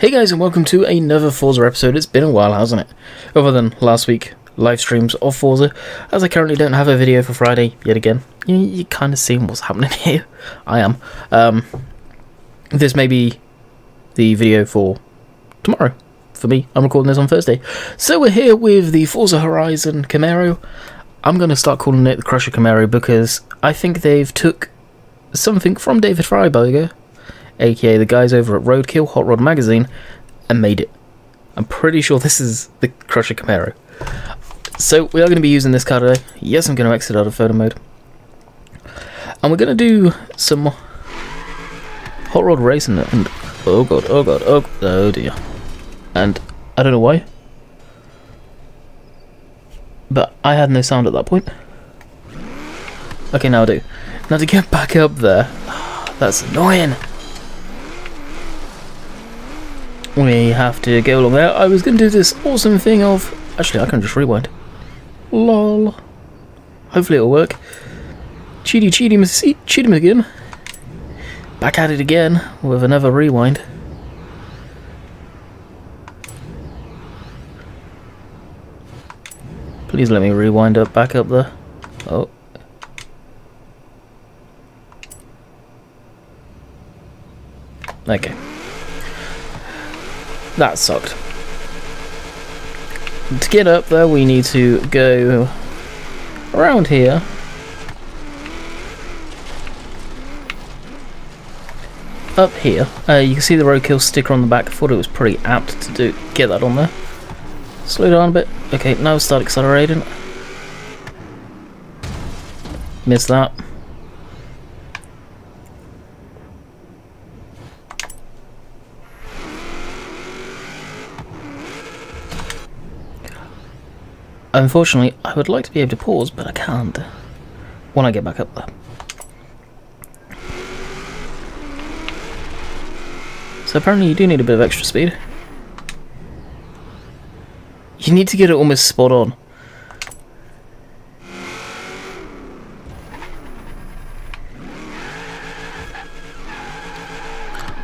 Hey guys, and welcome to another Forza episode. It's been a while, hasn't it? Other than last week, live streams of Forza, as I currently don't have a video for Friday yet again. You, you kind of seeing what's happening here. I am. Um, this may be the video for tomorrow. For me, I'm recording this on Thursday. So we're here with the Forza Horizon Camaro. I'm going to start calling it the Crusher Camaro because I think they've took something from David Freiburger aka the guys over at Roadkill Hot Rod Magazine, and made it. I'm pretty sure this is the Crusher Camaro. So we are going to be using this car today. Yes, I'm going to exit out of photo mode. And we're going to do some hot rod racing and oh god, oh god, oh, oh dear. And I don't know why. But I had no sound at that point. Okay, now I do. Now to get back up there. That's annoying. We have to go along there. I was going to do this awesome thing of... Actually, I can just rewind. Lol. Hopefully it'll work. Cheaty cheaty cheat cheaty again. Back at it again with another rewind. Please let me rewind up back up there. Oh. Okay. That sucked. To get up there, we need to go around here. Up here. Uh, you can see the roadkill sticker on the back. I thought it was pretty apt to do get that on there. Slow down a bit. Okay, now start accelerating. Miss that. Unfortunately, I would like to be able to pause, but I can't when I get back up there. So apparently you do need a bit of extra speed. You need to get it almost spot on.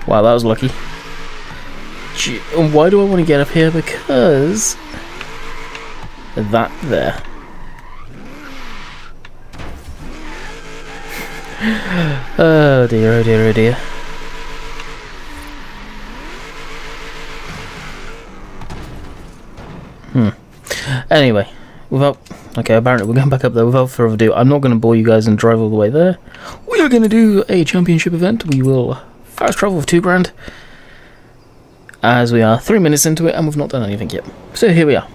Wow, that was lucky. Gee, why do I want to get up here? Because that there. oh dear, oh dear, oh dear. Hmm. Anyway, without... Okay, apparently we're going back up there. Without further ado, I'm not going to bore you guys and drive all the way there. We are going to do a championship event. We will fast travel with two grand. As we are three minutes into it and we've not done anything yet. So here we are.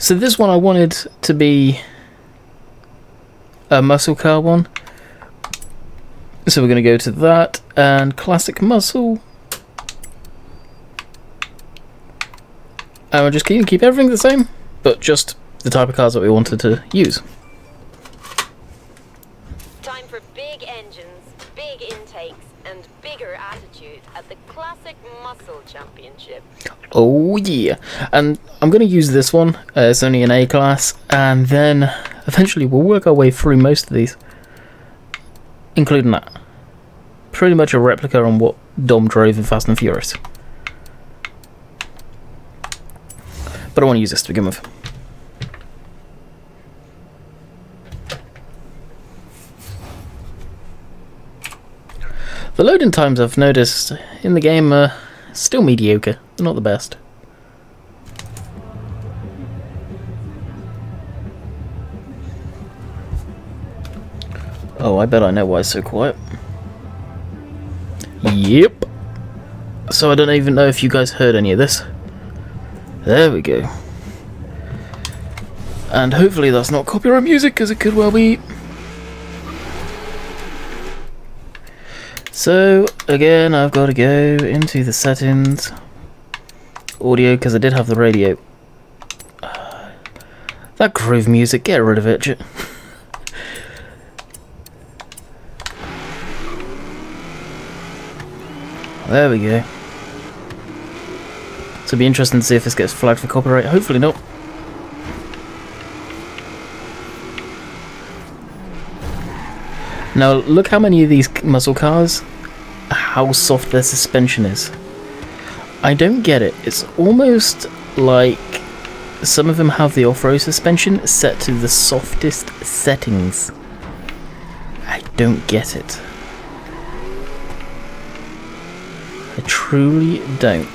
So this one I wanted to be a muscle car one. So we're going to go to that and classic muscle. And we're just going to keep everything the same, but just the type of cars that we wanted to use. Oh yeah, and I'm going to use this one, uh, it's only an A class, and then eventually we'll work our way through most of these, including that. Pretty much a replica on what Dom drove in Fast and Furious. But I want to use this to begin with. The loading times I've noticed in the game are still mediocre, not the best. Oh, I bet I know why it's so quiet. Yep. So I don't even know if you guys heard any of this. There we go. And hopefully that's not copyright music, because it could well be. So, again, I've got to go into the settings. Audio, because I did have the radio. that groove music, get rid of it. There we go. So it'll be interesting to see if this gets flagged for copyright. Hopefully not. Now look how many of these muscle cars how soft their suspension is. I don't get it. It's almost like some of them have the off-road suspension set to the softest settings. I don't get it. I truly don't.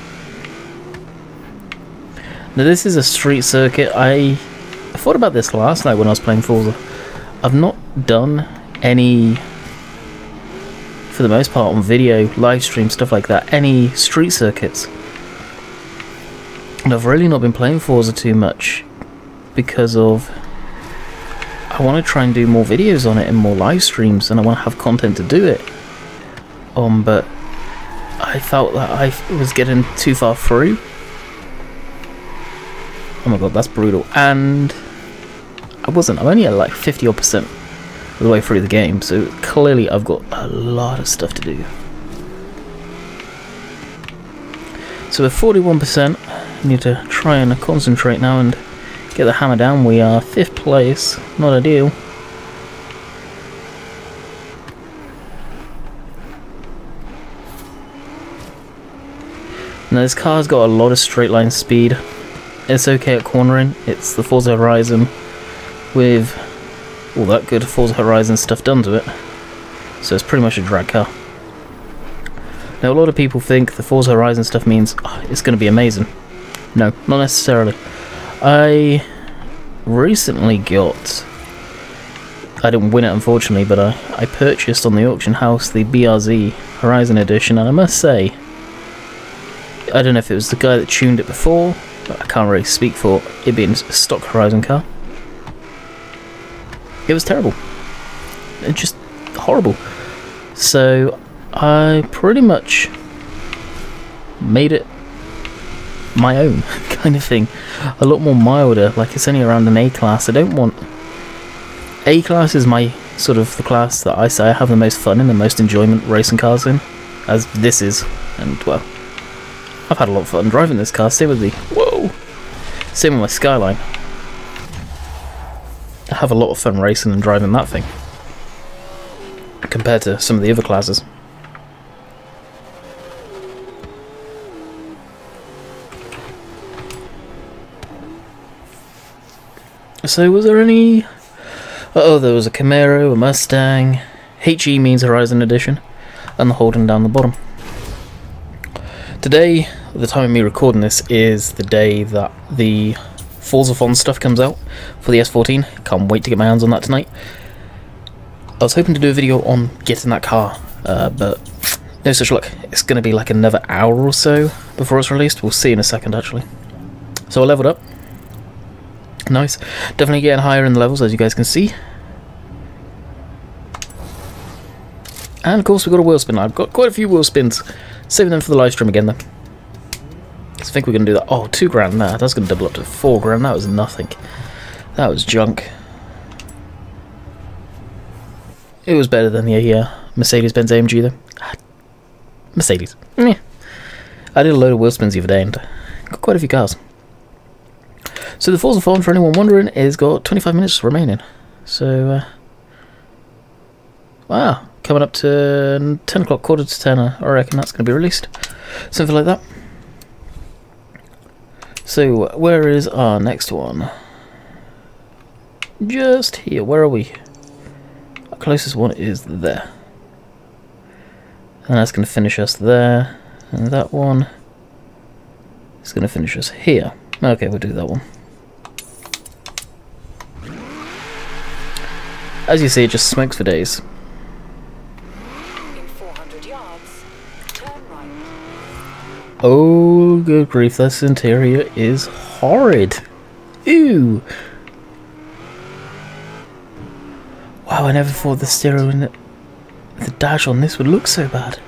Now this is a street circuit. I, thought about this last night when I was playing Forza. I've not done any, for the most part on video, live stream, stuff like that, any street circuits. And I've really not been playing Forza too much because of I want to try and do more videos on it and more live streams and I want to have content to do it um but I felt that I was getting too far through. Oh my god that's brutal. And I wasn't. I'm only at like 50 odd percent the way through the game so clearly I've got a lot of stuff to do so we're 41% need to try and concentrate now and get the hammer down. We are fifth place, not ideal. Now this car's got a lot of straight line speed. It's okay at cornering. It's the Forza Horizon with all that good Forza Horizon stuff done to it. So it's pretty much a drag car. Now a lot of people think the Forza Horizon stuff means oh, it's going to be amazing. No, not necessarily. I recently got... I didn't win it unfortunately, but I, I purchased on the auction house the BRZ Horizon Edition, and I must say, I don't know if it was the guy that tuned it before, I can't really speak for it being a stock Horizon car. It was terrible. It just horrible. So I pretty much made it my own kind of thing. A lot more milder, like it's only around an A class. I don't want... A class is my sort of the class that I say I have the most fun in, the most enjoyment racing cars in, as this is. And, well, I've had a lot of fun driving this car. Same with the... Whoa! Same with my Skyline. Have a lot of fun racing and driving that thing. Compared to some of the other classes. So was there any... oh, there was a Camaro, a Mustang, HE means Horizon Edition, and the Holden down the bottom. Today, the time of me recording this, is the day that the Forza Fon stuff comes out for the S14. Can't wait to get my hands on that tonight. I was hoping to do a video on getting that car, uh, but no such luck. It's going to be like another hour or so before it's released. We'll see in a second, actually. So I leveled up. Nice. Definitely getting higher in the levels, as you guys can see. And of course we've got a wheel spin. I've got quite a few wheel spins. Saving them for the live stream again though. I think we're going to do that. Oh, two grand there. That's going to double up to four grand. That was nothing. That was junk. It was better than the uh, Mercedes-Benz AMG though. Ah, Mercedes. Yeah. I did a load of wheel spins the other day and got quite a few cars. So the Forza Fon, for anyone wondering, is got 25 minutes remaining. So, uh, wow, coming up to 10 o'clock, quarter to 10, I reckon that's going to be released. Something like that. So, where is our next one? Just here, where are we? Our closest one is there. And that's going to finish us there. And that one is going to finish us here. Okay, we'll do that one. As you see, it just smokes for days. Oh, good grief, this interior is horrid. Ew. Wow, I never thought the stereo and the, dash on this would look so bad.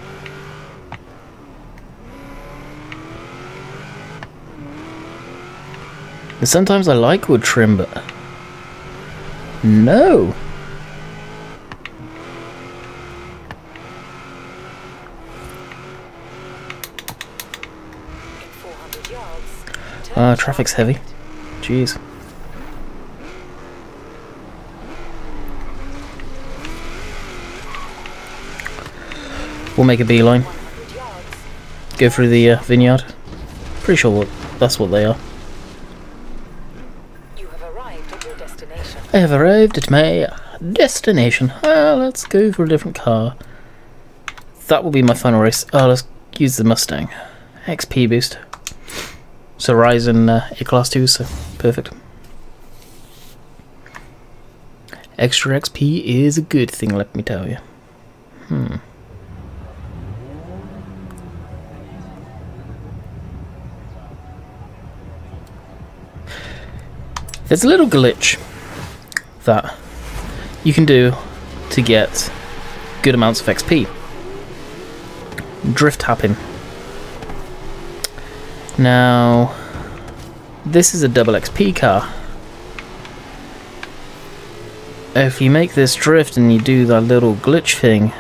Sometimes I like wood trim, but... No! Ah, uh, traffic's heavy. Jeez. We'll make a beeline. Go through the uh, vineyard. Pretty sure what, that's what they are. You have arrived at your destination. I have arrived at my destination. Ah, let's go for a different car. That will be my final race. Oh, let's use the Mustang. XP boost. So Ryzen uh, A Class 2, so perfect. Extra XP is a good thing, let me tell you. Hmm. There's a little glitch that you can do to get good amounts of XP. Drift tapping. Now, this is a double XP car. If you make this drift and you do that little glitch thing,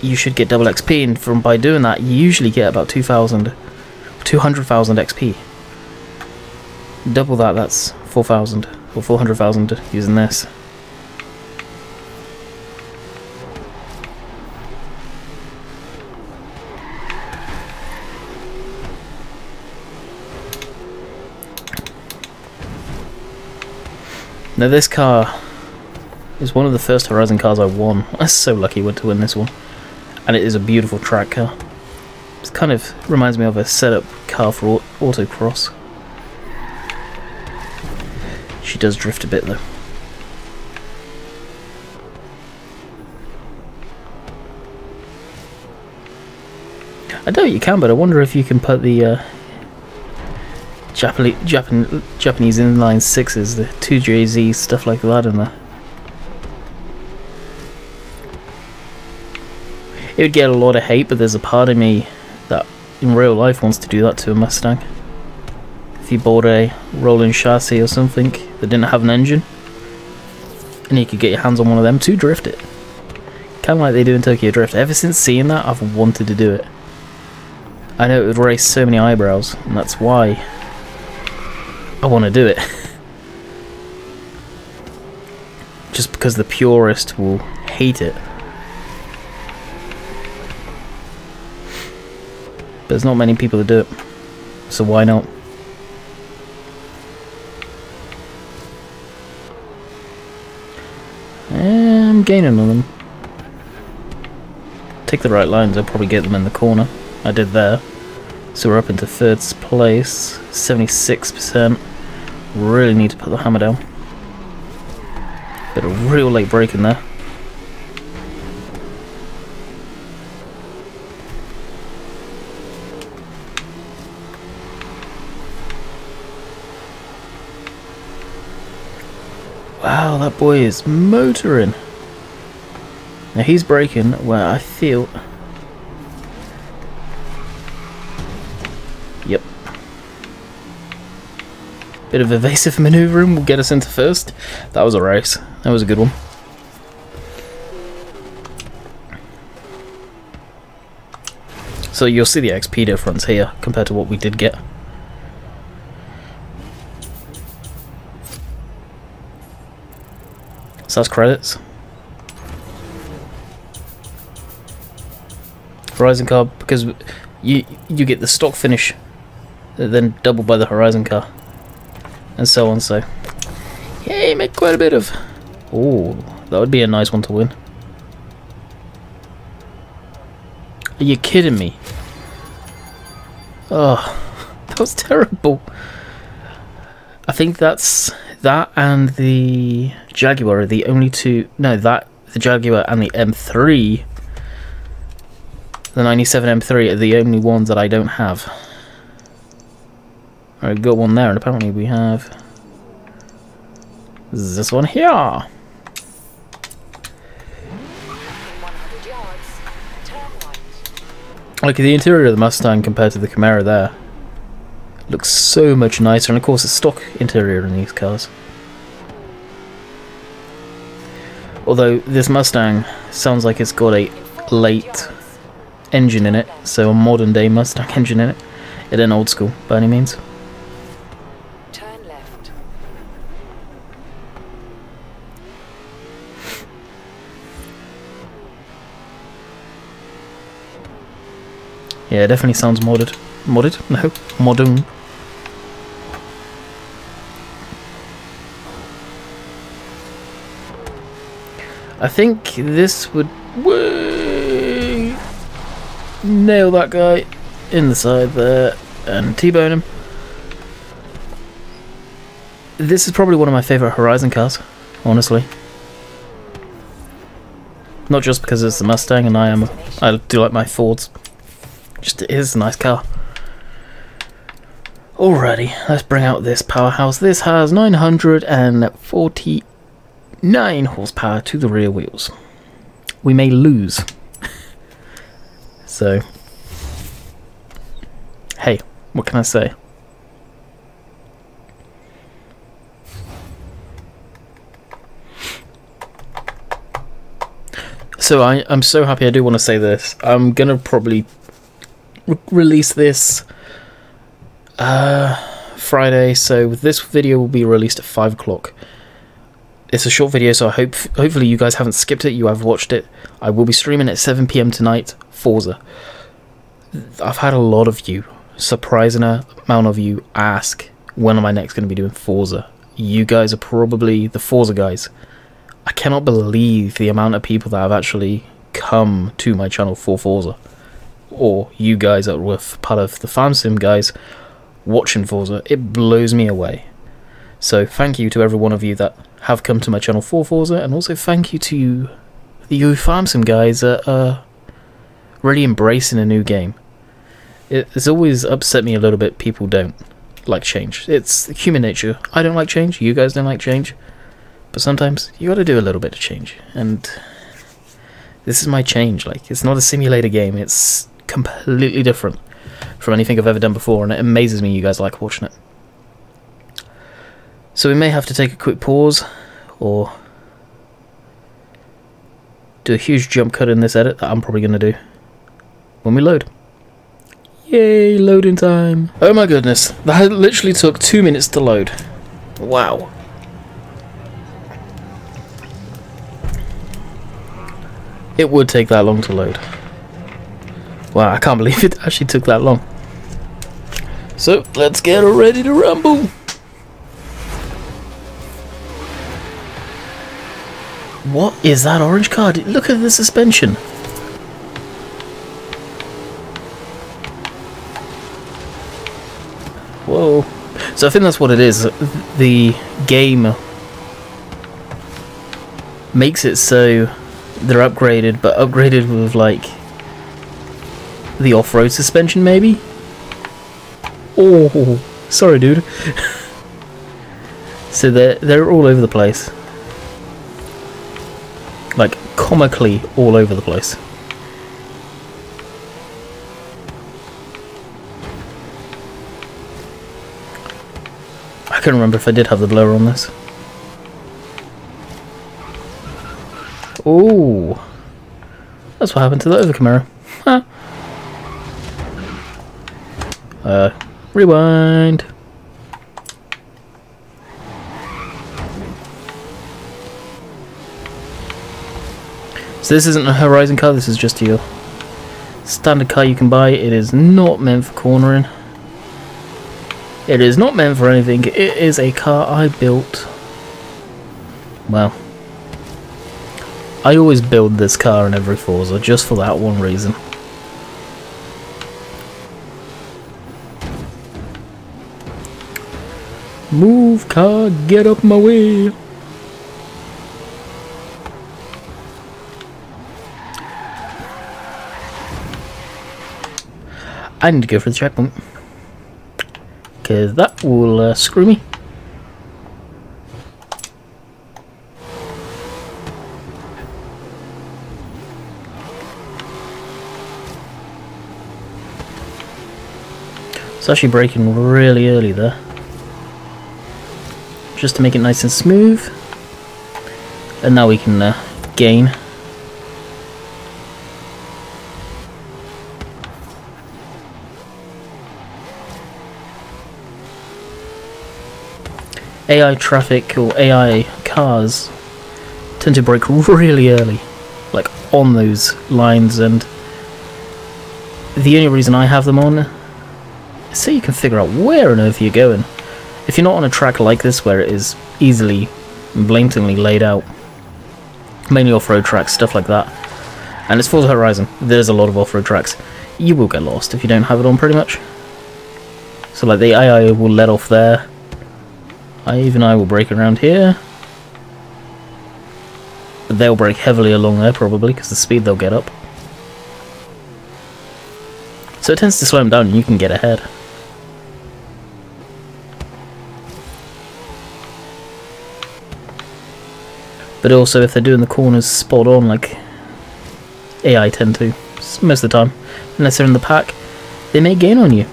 you should get double XP, and from by doing that, you usually get about 2,000, 200,000 XP. Double that, that's 4,000 or 400,000 using this. Now this car is one of the first Horizon cars I won. I was so lucky to win this one. And it is a beautiful track car. It kind of reminds me of a setup car for autocross. She does drift a bit though. I doubt you can, but I wonder if you can put the uh, Japanese Japan, Japanese inline sixes, the two JZ stuff like that in there. It would get a lot of hate, but there's a part of me that in real life wants to do that to a Mustang. If you bought a rolling chassis or something that didn't have an engine, and you could get your hands on one of them to drift it. Kind of like they do in Tokyo Drift. Ever since seeing that, I've wanted to do it. I know it would raise so many eyebrows, and that's why I want to do it. Just because the purist will hate it. But there's not many people that do it, so why not? I'm gaining on them. Take the right lines, I'll probably get them in the corner. I did there. So we're up into third place, 76%. Really need to put the hammer down. Bit of real late brake in there. Wow, that boy is motoring. Now he's braking where I feel... Bit of evasive manoeuvring will get us into first. That was a race. That was a good one. So you'll see the XP difference here compared to what we did get. So that's credits. Horizon car because you you get the stock finish, then doubled by the Horizon car, and so on. So, yeah, make quite a bit of. Oh, that would be a nice one to win. Are you kidding me? Oh, that was terrible. I think that's that and the Jaguar are the only two. No, that the Jaguar and the M3 the 97 M3 are the only ones that I don't have. I've got one there, and apparently we have this one here. 100 yards, turn right. Look at the interior of the Mustang compared to the Camaro there. Looks so much nicer, and of course, it's stock interior in these cars. Although this Mustang sounds like it's got a late engine in it, so a modern day Mustang engine in it. It ain't old school by any means. Turn left. Yeah, it definitely sounds modded. Modded? No, modern. I think this would nail that guy in the side there and T-bone him. This is probably one of my favourite Horizon cars, honestly. Not just because it's the Mustang and I am I do like my Fords. Just it is a nice car. Alrighty, let's bring out this powerhouse. This has 949 horsepower to the rear wheels. We may lose. so, hey, what can I say? So I, I'm so happy. I do want to say this. I'm gonna probably re release this uh, Friday. So this video will be released at five o'clock. It's a short video, so I hope hopefully you guys haven't skipped it. You have watched it. I will be streaming at 7 p.m. tonight. Forza. I've had a lot of you, surprising amount of you, ask when am I next going to be doing Forza. You guys are probably the Forza guys. I cannot believe the amount of people that have actually come to my channel for Forza. Or you guys that were part of the Farm Sim guys watching Forza. It blows me away. So thank you to every one of you that have come to my channel for Forza, and also thank you to you Farm Sim guys that are really embracing a new game. It's always upset me a little bit people don't like change. It's human nature. I don't like change, you guys don't like change. But sometimes you gotta do a little bit of change. And this is my change. Like, it's not a simulator game, it's completely different from anything I've ever done before, and it amazes me you guys like watching it. So we may have to take a quick pause, or do a huge jump cut in this edit that I'm probably going to do when we load. Yay, loading time. Oh my goodness, that literally took two minutes to load. Wow. It would take that long to load. Wow, I can't believe it actually took that long. So, let's get ready to rumble. What is that orange card? Look at the suspension. Whoa. So I think that's what it is. The game makes it so they're upgraded, but upgraded with like the off-road suspension maybe? Oh, sorry dude. so they're, they're all over the place. Like, comically all over the place. I can't remember if I did have the blower on this. Oh, that's what happened to the other Camaro. Huh. Uh, rewind. So this isn't a Horizon car, this is just your standard car you can buy. It is not meant for cornering. It is not meant for anything. It is a car I built. Well, I always build this car in every Forza just for that one reason. Move car, get up my way. I need to go for the checkpoint. Because that will uh, screw me. It's actually braking really early there. Just to make it nice and smooth. And now we can uh, gain. AI traffic or AI cars tend to brake really early, like on those lines and the only reason I have them on is so you can figure out where on earth you're going. If you're not on a track like this where it is easily, and blatantly laid out, mainly off-road tracks, stuff like that, and it's Forza Horizon, there's a lot of off-road tracks, you will get lost if you don't have it on pretty much. So like the AI will let off there, I even I will brake around here, they'll brake heavily along there probably because the speed they'll get up. So it tends to slow them down and you can get ahead. But also if they're doing the corners spot on like AI tend to, most of the time, unless they're in the pack, they may gain on you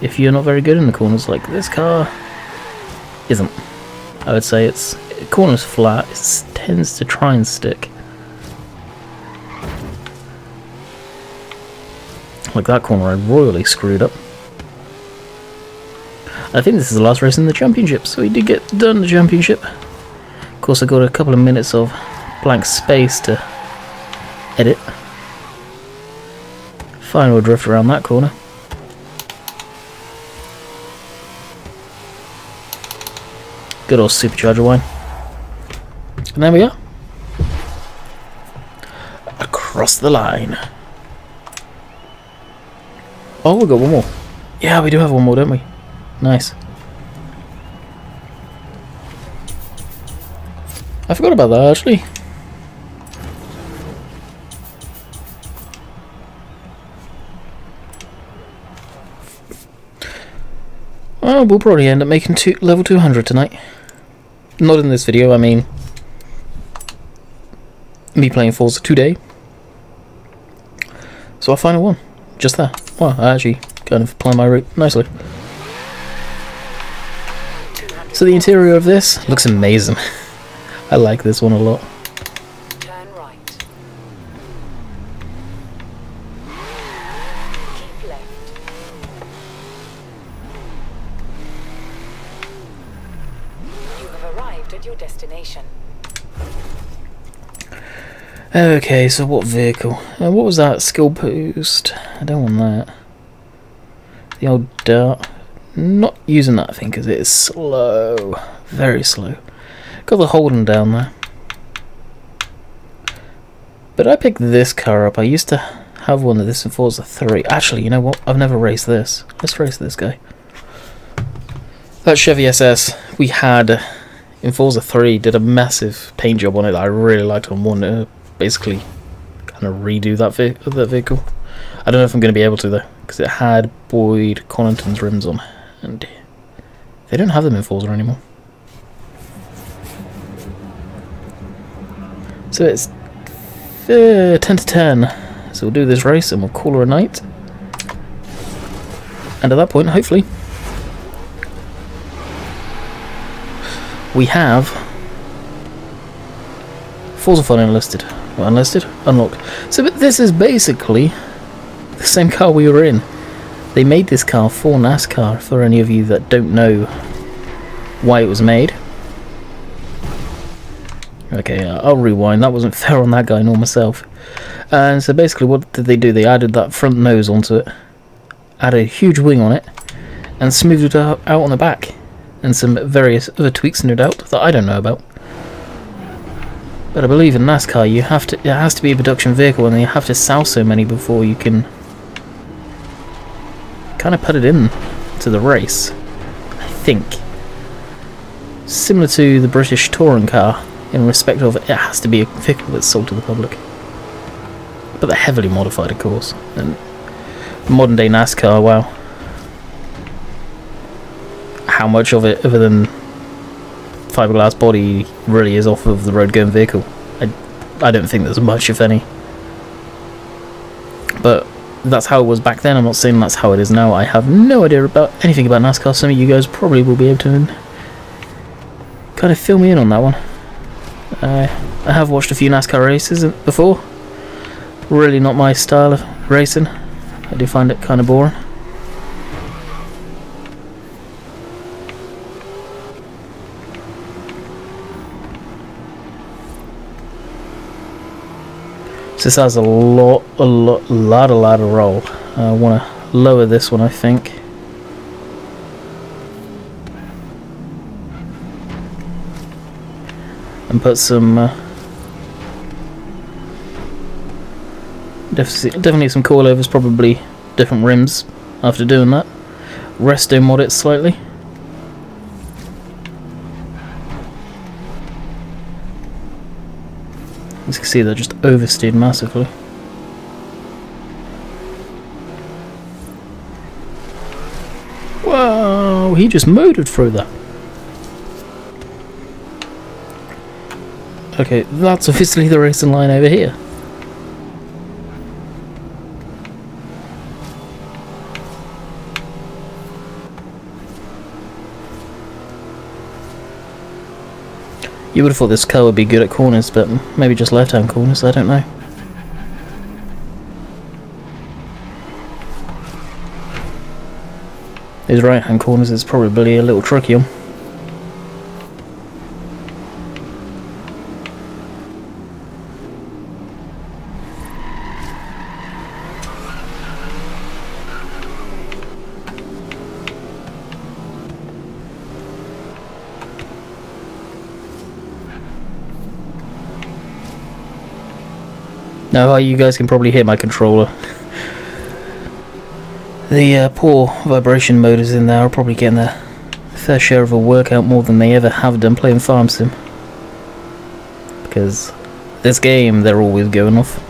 if you're not very good in the corners like this car isn't. I would say it's corners flat, it tends to try and stick. Like that corner I royally screwed up. I think this is the last race in the championship, so we did get done the championship. Course I got a couple of minutes of blank space to edit. Final drift around that corner. Good old supercharger whine. And there we are. Across the line. Oh, we got one more. Yeah, we do have one more, don't we? Nice. I forgot about that, actually. Well, we'll probably end up making two, level 200 tonight. Not in this video, I mean me playing Forza today. So I finally won. Just that. Wow, I actually kind of planned my route nicely. So the interior of this looks amazing. I like this one a lot. Turn right. Keep left. You have arrived at your destination. Okay, so what vehicle? Uh, what was that? Skill boost. I don't want that. The old dart. Not using that thing because it is slow. Very slow. Got the Holden down there. But I picked this car up. I used to have one of this in Forza 3. Actually, you know what? I've never raced this. Let's race this guy. That Chevy SS we had in Forza 3 did a massive paint job on it that I really liked on one. Uh, basically, kind of redo that, ve that vehicle. I don't know if I'm going to be able to though, because it had Boyd Coddington's rims on, and they don't have them in Forza anymore. So it's uh, 10 to 10. So we'll do this race and we'll call her a night. And at that point, hopefully, we have Forza Fun enlisted. Well, enlisted? Unlocked. So this is basically the same car we were in. They made this car for NASCAR, for any of you that don't know why it was made. Okay, I'll rewind. That wasn't fair on that guy nor myself. And so basically what did they do? They added that front nose onto it, added a huge wing on it, and smoothed it out out on the back. And some various other tweaks, no doubt, that I don't know about. But I believe in NASCAR you have to it has to be a production vehicle and you have to sell so many before you can kind of put it in to the race. I think. Similar to the British touring car in respect of it has to be a vehicle that's sold to the public. But they're heavily modified of course. And modern day NASCAR, wow. How much of it other than fiberglass body really is off of the road going vehicle. I, I don't think there's much, if any. But that's how it was back then. I'm not saying that's how it is now. I have no idea about anything about NASCAR. Some of you guys probably will be able to kind of fill me in on that one. I have watched a few NASCAR races before. Really not my style of racing. I do find it kind of boring. This has a lot, a lot, lot, a lot of roll. I want to lower this one, I think. And put some... Uh, definitely, some coilovers, probably different rims after doing that. Resto mod it slightly. As you can see, they're just oversteered massively. Whoa, he just motored through that. Okay, that's officially the racing line over here. You would have thought this car would be good at corners, but maybe just left-hand corners, I don't know. These right-hand corners is probably a little tricky. Now you guys can probably hear my controller. The uh, poor vibration motors in there are probably getting their fair share of a workout more than they ever have done playing Farm Sim. Because this game, they're always going off.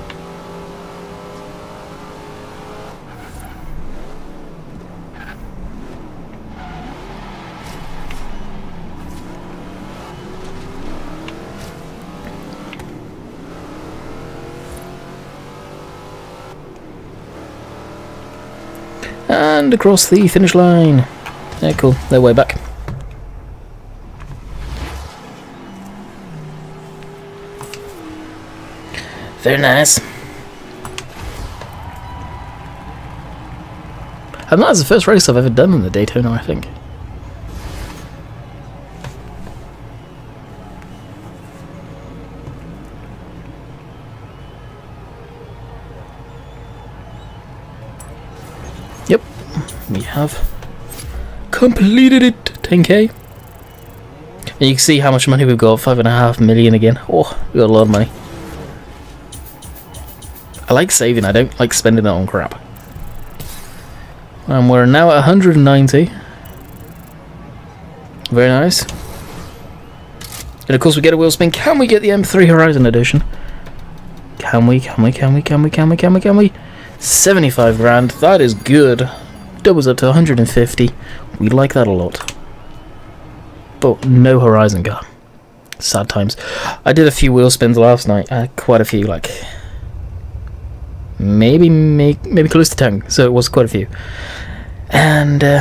And across the finish line. Yeah, cool. They're way back. Very nice. And that is the first race I've ever done in the Daytona, I think. Have completed it. 10k. And you can see how much money we've got. Five and a half million again. Oh, we got a lot of money. I like saving. I don't like spending it on crap. And we're now at 190. Very nice. And of course we get a wheel spin. Can we get the M3 Horizon Edition? Can we, can we, can we, can we, can we, can we, can we? 75 grand, that is good. Doubles up to 150. We like that a lot. But no Horizon car. Sad times. I did a few wheel spins last night. Uh, quite a few, like maybe make maybe close to 10 so it was quite a few and uh,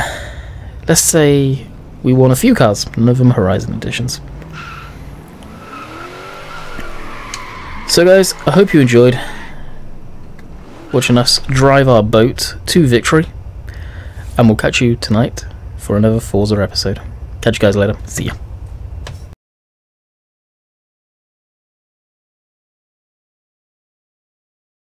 let's say we won a few cars none of them horizon editions so guys i hope you enjoyed watching us drive our boat to victory and we'll catch you tonight for another forza episode. Catch you guys later. See ya